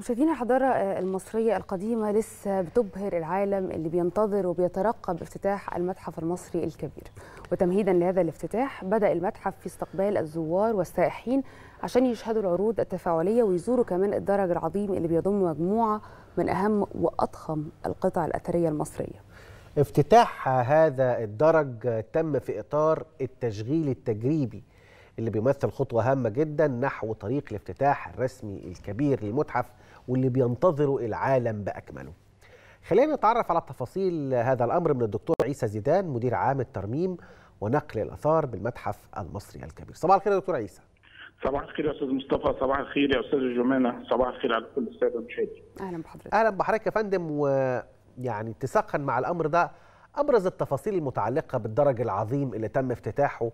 مشاهدينا الحضارة المصرية القديمة لسه بتبهر العالم اللي بينتظر وبيترقب افتتاح المتحف المصري الكبير. وتمهيدا لهذا الافتتاح بدأ المتحف في استقبال الزوار والسائحين عشان يشهدوا العروض التفاعلية ويزوروا كمان الدرج العظيم اللي بيضم مجموعة من أهم وأضخم القطع الأثرية المصرية. افتتاح هذا الدرج تم في إطار التشغيل التجريبي اللي بيمثل خطوة هامة جدا نحو طريق الافتتاح الرسمي الكبير للمتحف واللي بينتظره العالم بأكمله. خلينا نتعرف على تفاصيل هذا الأمر من الدكتور عيسى زيدان مدير عام الترميم ونقل الآثار بالمتحف المصري الكبير. صباح الخير يا دكتور عيسى. صباح الخير يا أستاذ مصطفى صباح الخير يا أستاذ جمانة صباح الخير على كل السادة المشاهدين. أهلا بحضرتك. أهلا بحضرتك يا فندم ويعني اتساقا مع الأمر ده أبرز التفاصيل المتعلقة بالدرج العظيم اللي تم افتتاحه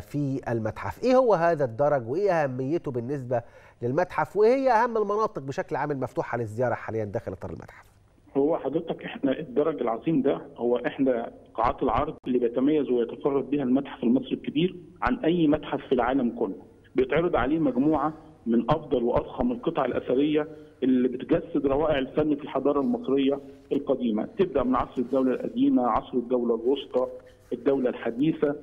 في المتحف. إيه هو هذا الدرج؟ وإيه أهميته بالنسبة للمتحف؟ وايه هي أهم المناطق بشكل عام المفتوحة للزيارة حاليا داخل أطار المتحف. هو حضرتك إحنا الدرج العظيم ده هو إحدى قاعات العرض اللي بيتميز ويتفرد بها المتحف المصري الكبير عن أي متحف في العالم كله. بيتعرض عليه مجموعة من أفضل وأضخم القطع الأثرية اللي بتجسد روائع الفن في الحضارة المصرية القديمة. تبدأ من عصر الدولة القديمة عصر الدولة الوسطى الدولة الحديثة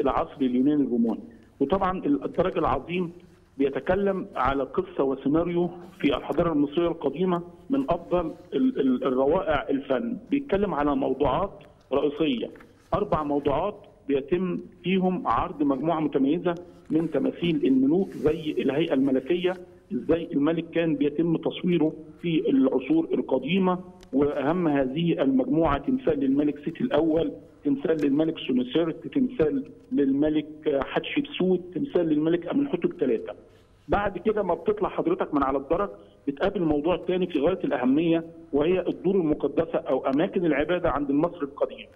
العصر اليوناني الروماني. وطبعا الدرج العظيم بيتكلم على قصة وسيناريو في الحضارة المصرية القديمة من أفضل الروائع الفن. بيتكلم على موضوعات رئيسية. أربع موضوعات بيتم فيهم عرض مجموعة متميزة من تماثيل الملوك زي الهيئة الملكية إزاي الملك كان بيتم تصويره في العصور القديمة وأهم هذه المجموعة تمثال للملك سيتي الأول تمثال للملك سونسيرت تمثال للملك حتشبسوت تمثال للملك امنحتب ثلاثة بعد كده ما بتطلع حضرتك من على الدرج بتقابل موضوع تاني في غاية الأهمية وهي الدور المقدسة أو أماكن العبادة عند المصري القديم.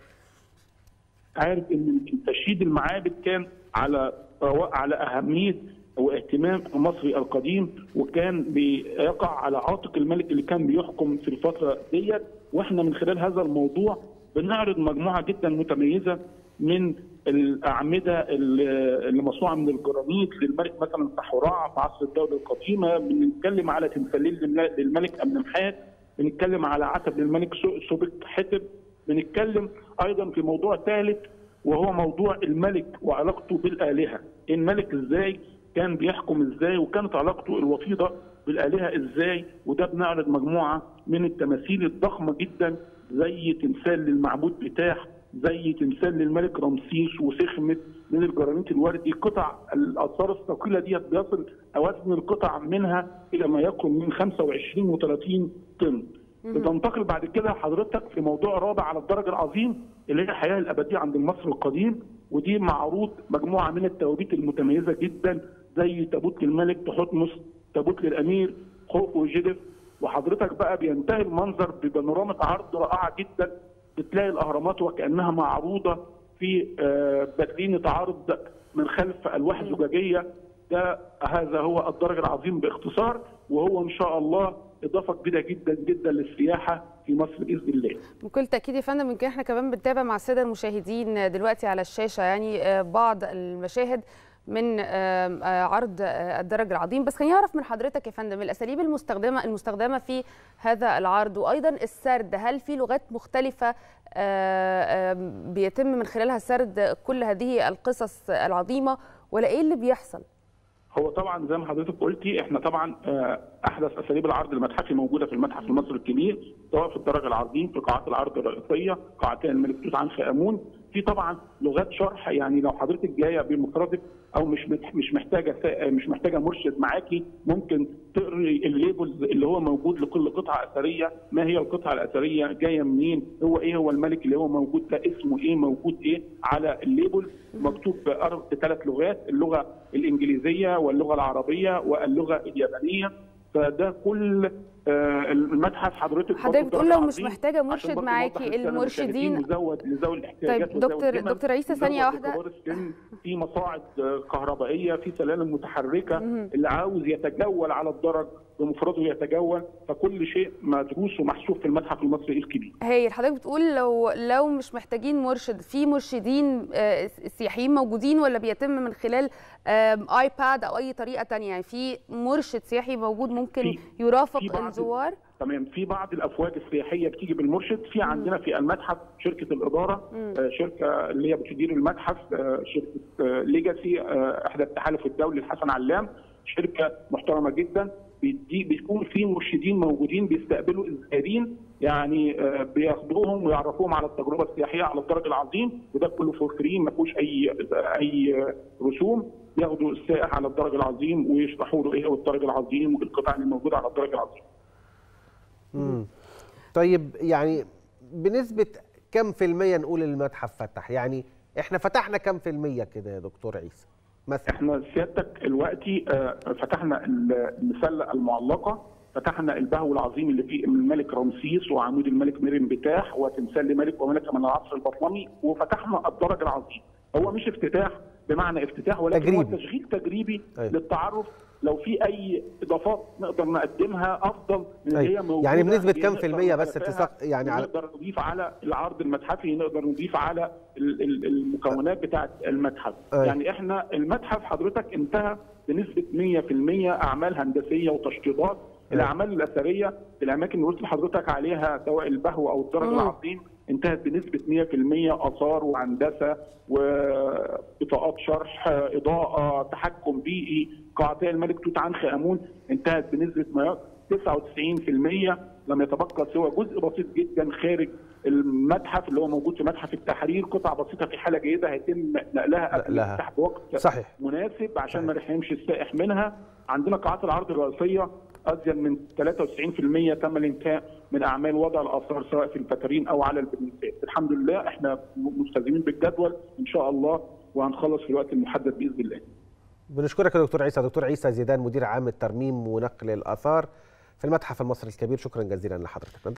عارف إن تشييد المعابد كان على على أهمية واهتمام المصري القديم وكان بيقع على عاتق الملك اللي كان بيحكم في الفترة ديت. وإحنا من خلال هذا الموضوع بنعرض مجموعة جدا متميزة من الأعمدة اللي مصنوعة من الجرانيت للملك مثلا صحراء في عصر الدولة القديمة. بنتكلم على تمثالين للملك امنمحات بنتكلم على عتب للملك سوبك حتب. بنتكلم أيضا في موضوع ثالث وهو موضوع الملك وعلاقته بالآلهة. الملك إزاي؟ كان بيحكم إزاي؟ وكانت علاقته الوطيده بالآلهة إزاي؟ وده بنعرض مجموعة من التماثيل الضخمة جدا زي تمثال للمعبود بتاح زي تمثال للملك رمسيس وسخمت من الجرانيت الوردي. قطع الآثار الثقيلة ديت بيصل اوزن القطع منها إلى ما يقرب من 25 و30 طن. بتنتقل بعد كده حضرتك في موضوع رابع على الدرجه العظيم اللي هي الحياة الأبدية عند المصري القديم ودي معروض مجموعة من التوابيت المتميزة جدا زي تابوت للملك تحتمس تابوت للأمير خوف وجدف. وحضرتك بقى بينتهي المنظر ببانورامة عرض رائعة جدا بتلاقي الأهرامات وكأنها معروضة في برلين عرض من خلف ألواح زجاجية. ده هذا هو الدرج العظيم باختصار وهو إن شاء الله إضافة كبيرة جدا جدا للسياحة في مصر بإذن الله. بكل تأكيد يا فندم يمكن إحنا كمان بنتابع مع السادة المشاهدين دلوقتي على الشاشة يعني بعض المشاهد من عرض الدرج العظيم بس خليني أعرف من حضرتك يا فندم الأساليب المستخدمة المستخدمة في هذا العرض وأيضا السرد هل في لغات مختلفة بيتم من خلالها سرد كل هذه القصص العظيمة ولا إيه اللي بيحصل؟ هو طبعا زي ما حضرتك قلتي إحنا طبعا أحدث أساليب العرض المتحفي موجودة في المتحف المصري الكبير سواء في الدرج العظيم في قاعات العرض الرئيسية قاعتين الملك توت عنخ امون في طبعا لغات شرح يعني لو حضرتك جاية بمفردك أو مش مش محتاجة مش محتاجة مرشد معاكي ممكن تقري ال labels اللي هو موجود لكل قطعة أثرية. ما هي القطعة الأثرية؟ جاية منين؟ هو إيه؟ هو الملك اللي هو موجود ده اسمه إيه؟ موجود إيه؟ على ال label. مكتوب بثلاث لغات اللغة الإنجليزية واللغة العربية واللغة اليابانية. فده كل المتحف حضرتك حضرتك بتقول لو مش محتاجة مرشد معاكي المرشدين نزود لذوي الاحتياجات طيب دكتور دكتور عيسى ثانية واحدة. في مصاعد كهربائية في سلالم متحركة اللي عاوز يتجول على الدرج بمفرده يتجول فكل شيء مدروس ومحسوب في المتحف المصري الكبير. هي حضرتك بتقول لو لو مش محتاجين مرشد في مرشدين آه، سياحيين موجودين ولا بيتم من خلال آيباد أو أي طريقة تانية؟ يعني في مرشد سياحي موجود ممكن في- في يرافق بعض- الزوار؟ تمام. في بعض الافواج السياحية بتيجي بالمرشد. في عندنا في المتحف شركة الإدارة آه، شركة اللي هي بتدير المتحف آه، شركة آه، Legacy إحدى التحالف الدولي لحسن علام شركة محترمة جدا. بيدي بيكون في مرشدين موجودين بيستقبلوا الزائرين يعني آه، بياخدوهم ويعرفوهم على التجربة السياحية على الدرج العظيم وده كله for free ما فيهوش اي أي رسوم. ياخدوا السائح على الدرج العظيم ويشرحوا له إيه هو الدرج العظيم والقطع اللي موجوده على الدرج العظيم. مم. طيب يعني بنسبة كم في المية نقول المتحف فتح؟ يعني إحنا فتحنا كم في المية كده يا دكتور عيسى؟ مثلا. إحنا سيادتك دلوقتي آه، فتحنا المسله المعلقة فتحنا البهو العظيم اللي فيه الملك رمسيس وعمود الملك ميرن بتاح وتمثال لملك وملكه من العصر البطلمي وفتحنا الدرج العظيم. هو مش افتتاح بمعنى افتتاح ولكن تجريبي. هو تشغيل تجريبي أيوة. للتعرف لو في أي إضافات نقدر نقدمها أفضل من أيوة. هي موجودة يعني بنسبة كام في المية بس تسق- يعني على- نقدر نضيف على العرض المتحفي نقدر نضيف على ال- ال- المكونات بتاعه المتحف أيوة. يعني إحنا المتحف حضرتك انتهى بنسبة 100% أعمال هندسية وتشطيبات الأعمال الأثرية في الأماكن اللي قلت لحضرتك عليها سواء البهو أو الدرج مم. العظيم انتهت بنسبة 100% آثار وهندسة وبطاقات شرح إضاءة تحكم بيئي. قاعتي الملك توت عنخ آمون انتهت بنسبة ما 99% لم يتبقى سوى جزء بسيط جدا خارج المتحف اللي هو موجود في متحف التحرير. قطع بسيطة في حالة جيدة هيتم نقلها. الافتتاح بوقت صحيح. مناسب عشان ما نحرمش السائح منها. عندنا قاعات العرض الرئيسية أزيد من 93% تم الانتهاء من أعمال وضع الآثار سواء في الفترين أو على البنوسات الحمد لله إحنا ملتزمين بالجدول. إن شاء الله وهنخلص في الوقت المحدد بإذن الله. بنشكرك يا دكتور عيسى. دكتور عيسى زيدان مدير عام الترميم ونقل الآثار في المتحف المصري الكبير. شكرا جزيلا لحضرتك.